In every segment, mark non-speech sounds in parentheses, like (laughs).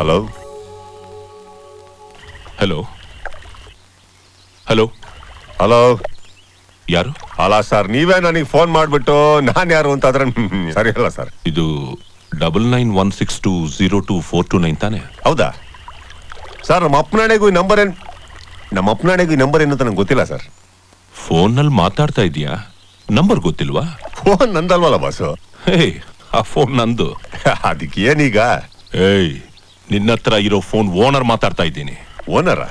Hello hello hello hello ಯಾರು? ಅಲ್ಲ sir ನೀವೇ ನನಗೆ ಫೋನ್ ಮಾಡಿಬಿಟ್ಟು ನಾನು ಯಾರು ಅಂತ ಆದ್ರೆ ಹ್ಮ್, ಸರಿ ಅಲ್ಲ ಸರ್. ಇದು double nine one six two zero two four two nine ತಾನೆ? ಹೌದಾ? ಸರ್ ನಮ್ಮ ಅಪ್ಪನಾಣೆಗೂ ಈ ನಂಬರ್ ಏನು ನಮ್ಮ ಅಪ್ಪನಾಣೆಗೂ ಈ ನಂಬರ್ ಏನು ಅಂತ ನಂಗೆ ಗೊತ್ತಿಲ್ಲ ಸರ್. ಫೋನಲ್ಲಿ ಮಾತಾಡ್ತಾ ಇದೀಯಾ? ನಂಬರ್ ಗೊತ್ತಿಲ್ವಾ? ಫೋನ್ ನಂದಲ್ವಲ್ಲ ಬಾಸು? ಏಯ್ ಆ ಫೋನ್ ನಂದು. (laughs) ಅದಕ್ಕೆ ಏನೀಗ ಏಯ್ ನಿನ್ನ ಹತ್ರ ಇರೋ ಫೋನ್ ಓನರ್ ಮಾತಾಡ್ತಾ ಇದ್ದೀನಿ. ಓನರ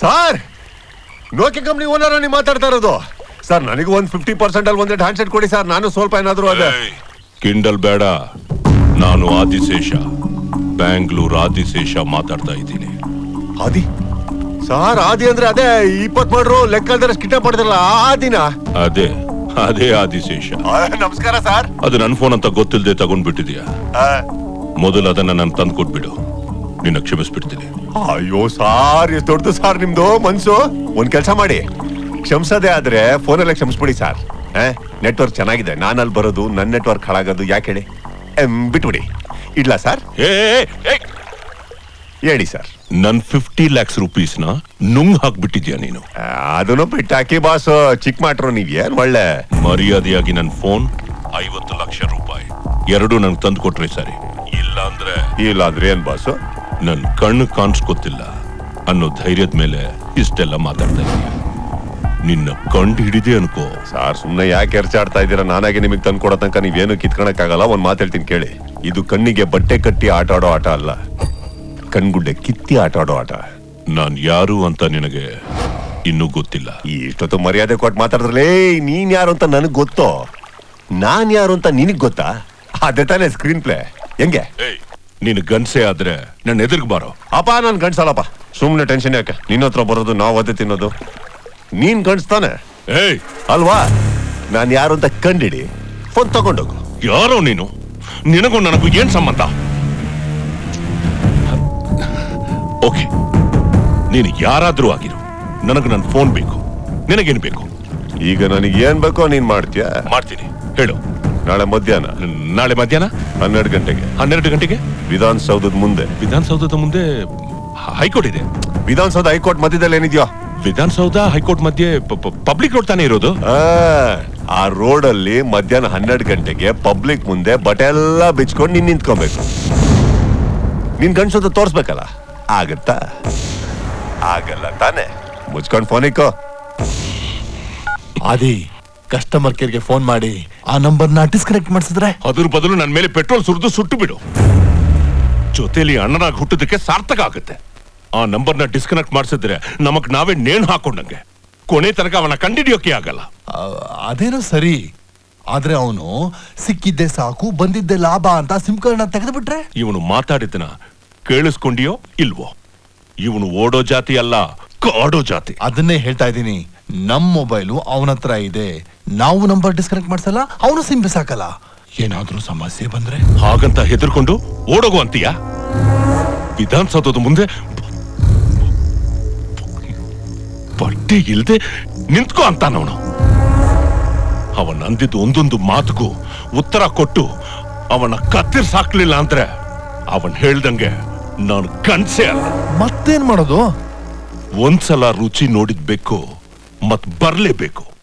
ಸರ್ ನೋಕಿ ಕಂಪ್ನಿ ಓನರ್ ನೀವು ಮಾತಾಡ್ತಾ ಇರೋದು. ಸರ್ ನನಗೆ ಒಂದು ಫಿಫ್ಟಿ ಪರ್ಸೆಂಟ್ ಅಲ್ಲಿ ಒಂದೇ ಹ್ಯಾಂಡ್ಸೆಟ್ ಕೊಡಿ ಸರ್ ನಾನು ಸ್ವಲ್ಪ ಏನಾದರೂ ಅದೇ. ಕಿಂಡಲ್ ಬೇಡ. ನಾನು ಆದಿಶೇಷ. ಬ್ಯಾಂಗ್ಳೂರ್ ಆದಿಶೇಷ ಮಾತಾಡ್ತಾ ಇದ್ದೀನಿ. ಆದಿ? ಸರ್ ಆದಿ ಅಂದ್ರೆ ಅದೇ ಇಪ್ಪತ್ ಮಾಡ್ರು ಲೆಕ್ಕ ಕಿಟ್ಟ ಆದಿನ ಆ ದಿನ ಅದೇ ಅದೇ ಆದಿಶೇಷ. ನಮಸ್ಕಾರ ಸರ್ ಅದು ನನ್ನ ಫೋನ್ ಅಂತ ಗೊತ್ತಿಲ್ಲದೆ ತಗೊಂಡ್ಬಿಟ್ಟಿದ್ಯಾ? ಮೊದಲು ಅದನ್ನ ನಾನು ತಂದು ಕೊಟ್ಬಿಡು ನಿನ್ನ ಕ್ಷಮಿಸ್ಬಿಡ್ತೀನಿ. ಅಯ್ಯೋ ಸಾರ್ ಎಷ್ಟು ದೊಡ್ಡದು ಸಾರ್ ನಿಮ್ದು ಮನ್ಸು. ಒಂದ್ ಕೆಲಸ ಮಾಡಿ. ಕ್ಷಮಿಸೋದೇ ಆದ್ರೆ ಫೋನಲ್ಲೇ ಕ್ಷಮಿಸ್ಬಿಡಿ ಸಾರ್. ನೆಟ್ವರ್ಕ್ ಚೆನ್ನಾಗಿದೆ. ನಾನು ಅಲ್ಲಿ ಬರೋದು ನನ್ನ ನೆಟ್ವರ್ಕ್ ಹಾಳಾಗೋದು ಯಾಕೆ ಹೇಳಿ? ಎಂ, ಬಿಟ್ಬಿಡಿ. ಇಡ್ಲಾ ಸರ್? ಏ ಏ, ಏ, ಹೇಳಿ ಸರ್. ನನ್ ಫಿಫ್ಟಿ ಲ್ಯಾಕ್ಸ್ ರುಪೀಸ್ನ ನುಂಗ್ ಹಾಕ್ಬಿಟ್ಟಿದ್ಯಾ ನೀನು? ಅದನ್ನು ಬಿಟ್ಟಾಕಿ ಬಾಸ್. ಚಿಕ್ ಮಾಡ್ರು ನೀವ್ ಏನ್ ಒಳ್ಳೆ. ಮರ್ಯಾದೆಯಾಗಿ ನನ್ನ ಫೋನ್ ಐವತ್ತು ಲಕ್ಷ ರೂಪಾಯಿ. ಎರಡು ನನ್ಗೆ ತಂದು ಕೊಟ್ರಿ ಸರಿ. ಇಲ್ಲ ಅಂದ್ರೆ ಇಲ್ಲ ಅಂದ್ರೆ ಏನ್ ಬಾಸು ನನ್ ಕಣ್ಣು ಕಾಣಿಸ್ಕೊತಿಲ್ಲ ಅನ್ನೋ ಧೈರ್ಯದ ಮೇಲೆ ಇಷ್ಟೆಲ್ಲ ಮಾತಾಡ್ತಾ ಇದೀಯ ನಿನ್ನ ಕಂಡು ಹಿಡಿದೆ ಅನ್ಕೋ. ಸಾರ್ ಸುಮ್ನೆ ಯಾಕೆ ಎರ್ಚಾಡ್ತಾ ಇದ್ದೀರಾ? ನಾನಾಗೆ ನಿಮಗೆ ತಂದು ಕೊಡೋ ತನಕ ನೀವೇನು ಕಿತ್ಕೊಳಕ್ ಆಗಲ್ಲ ಒಂದ್ ಮಾತು ಹೇಳ್ತೀನಿ ಕೇಳಿ. ಇದು ಕಣ್ಣಿಗೆ ಬಟ್ಟೆ ಕಟ್ಟಿ ಆಟ ಆಡೋ ಆಟ ಅಲ್ಲ. ಕಣ್ಗುಡ್ಡೆ ಕಿತ್ತಿ ಆಟ ಆಡೋ ಆಟ. ನಾನ್ ಯಾರು ಅಂತ ನಿನಗೆ ಇನ್ನೂ ಗೊತ್ತಿಲ್ಲ. ಇಷ್ಟೊತ್ತು ಮರ್ಯಾದೆ ಕೊಟ್ಟು ಮಾತಾಡಿದ್ರಲ್ಲೇ ನೀನ್ ಯಾರು ಅಂತ ನನಗ್ ಗೊತ್ತೋ? ನಾನ್ ಯಾರು ಅಂತ ನಿನಗ್ ಗೊತ್ತಾ? ಅದೇ ತಾನೇ ಸ್ಕ್ರೀನ್ ಪ್ಲೇ ಹೆಂಗೆ ನೀನು ಗನ್ಸೆ ಆದ್ರೆ ನನ್ನ ಎದುರ್ಗ್ ಬಾರೋ. ಅಪ್ಪ ನಾನು ಗಂಡ್ಸಲ್ಲಪ್ಪ. ಸುಮ್ಮನೆ ಟೆನ್ಷನ್ ಯಾಕೆ? ನಿನ್ನ ಹತ್ರ ಬರೋದು ನಾವು ಅದೇ ತಿನ್ನೋದು. ನೀನ್ ಗಂಡ್ಸ್ತಾನೆ ಏಯ್! ಅಲ್ವಾ? ನಾನು ಯಾರು ಅಂತ ಕಂಡಿಡಿ. ಫೋನ್ ತಗೊಂಡೋಗು. ಯಾರೋ ನೀನು? ನಿನಗೂ ನನಗೂ ಏನ್ ಸಂಬಂಧ? ಓಕೆ. ನೀನು ಯಾರಾದ್ರೂ ಆಗಿರು. ನನಗೆ ನನ್ನ ಫೋನ್ ಬೇಕು. ನಿನಗೇನು ಬೇಕು? ಈಗ ನನಗೆ ಏನ್ ಬೇಕೋ ನೀನ್ ಮಾಡ್ತೀಯ? ಮಾಡ್ತೀನಿ. ಹೇಳು. ನಾಳೆ ಮಧ್ಯಾಹ್ನ. ನಾಳೆ ಮಧ್ಯಾಹ್ನ? ಹನ್ನೆರಡು ಗಂಟೆಗೆ. ಹನ್ನೆರಡು ಗಂಟೆಗೆ? ವಿಧಾನಸೌಧದ ಮುಂದೆ. ವಿಧಾನಸೌಧದ ಮುಂದೆ ಹೈಕೋರ್ಟ್ ಇದೆ. ವಿಧಾನಸೌಧ ಹೈಕೋರ್ಟ್ ಮಧ್ಯದಲ್ಲಿ ಏನಿದೆಯೋ? ವಿಧಾನಸೌಧ ಹೈಕೋರ್ಟ್ ಮಧ್ಯೆ ಪಬ್ಲಿಕ್ ರೋಡ್ ತಾನೇ ಇರೋದು? ಆ, ಆ ರೋಡ್ ಅಲ್ಲಿ ಮಧ್ಯಾಹ್ನ ಹನ್ನೆರಡು ಗಂಟೆಗೆ ಪಬ್ಲಿಕ್ ಮುಂದೆ ಬಟ್ಟೆ ಎಲ್ಲ ಬಿಚ್ಕೊಂಡು ನೀನ್ ನಿಂತ್ಕೊಬೇಕು. ನಿನ್ ಗಂಡ್ಸೋದು ತೋರ್ಸ್ಬೇಕಲ್ಲ? ಆಗತ್ತಾ? ಆಗಲ್ಲ ತಾನೆ. ಮುಚ್ಕೊಂಡು ಫೋನ್ ಇಕ್ಕೋ. ಆದಿ ಕಸ್ಟಮರ್ ಕೇರ್ಗೆ ಫೋನ್ ಮಾಡಿ ಆ ನಂಬರ್ನ ಡಿಸ್ಕನೆಕ್ಟ್ ಮಾಡಿಸಿದ್ರೆ? ಅದ್ರ ಬದಲು ನನ್ನ ಮೇಲೆ ಪೆಟ್ರೋಲ್ ಸುರಿದು ಸುಟ್ಟು ಬಿಡು. ಜೊತೆಲಿ ಅಣ್ಣನಾಗ್ ಹುಟ್ಟೋದಕ್ಕೆ ಸಾರ್ಥಕ ಆಗುತ್ತೆ. ಆ ನಂಬರ್ನ ಡಿಸ್ಕನೆಕ್ಟ್ ಮಾಡಿಸಿದ್ರೆ ನಮಗ್ ನಾವೇ ನೇಣು ಹಾಕೊಂಡಂಗೆ. ಕೊನೆ ತನಕ ಅವನ ಕಂಡಿಡಿಯೋಕೆ ಆಗಲ್ಲ. ಆ, ಅದೇನೋ ಸರಿ. ಆದ್ರೆ ಅವನು ಸಿಕ್ಕಿದ್ದೆ ಸಾಕು ಬಂದಿದ್ದೆ ಲಾಭ ಅಂತ ಸಿಮ್ ಕಾರ್ಡ್ನ ತೆಗೆದುಬಿಟ್ರೆ? ಇವನು ಮಾತಾಡಿದ್ದನ ಕೇಳಿಸ್ಕೊಂಡಿಯೋ ಇಲ್ವೋ? ಇವನು ಓಡೋ ಜಾತಿ ಅಲ್ಲ ಕಾಡೋ ಜಾತಿ. ಅದನ್ನೇ ಹೇಳ್ತಾ ಇದ್ದೀನಿ. ನಮ್ ಮೊಬೈಲು ಅವನತ್ರ ಇದೆ. ನಾವು ನಂಬರ್ ಡಿಸ್ಕನೆಕ್ಟ್ ಮಾಡ್ಸಲ್ಲ ಅವನು ಸಿಮ್ ಬಿಸಾಕಲ್ಲ. ಏನಾದ್ರೂ ಸಮಸ್ಯೆ ಬಂದ್ರೆ? ಹಾಗಂತ ಹೆದರ್ಕೊಂಡು ಓಡೋಗು ಅಂತೀಯ ವಿಧಾನಸೌಧದ ಮುಂದೆ ಬಟ್ಟೆ ಇಲ್ದೆ ನಿಂತ್ಕೋ ಅಂತಾನವನು ಅವನ. ಅಂದಿದ್ದು ಒಂದೊಂದು ಮಾತುಗೂ ಉತ್ತರ ಕೊಟ್ಟು ಅವನ ಕತ್ತಿರ್ಸಾಕ್ಲಿಲ್ಲ ಅಂದ್ರೆ ಅವನ್ ಹೇಳ್ದಂಗೆ ನಾನು ಕನ್ಸೆ ಅಲ್ಲ. ಮತ್ತೇನ್ ಮಾಡೋದು? ಒಂದ್ಸಲ ರುಚಿ ನೋಡಿದ್ಬೇಕು ಮತ್ ಬರ್ಲೇಬೇಕು.